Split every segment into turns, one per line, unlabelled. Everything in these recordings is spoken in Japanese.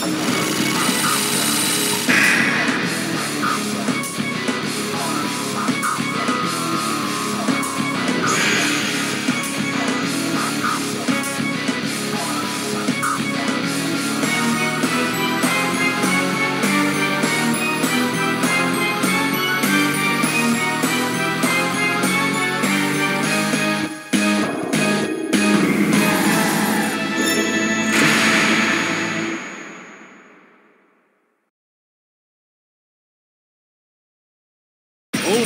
Bye.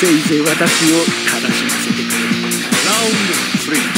せいぜい私を悲しませてくれ
ラ
ウンド3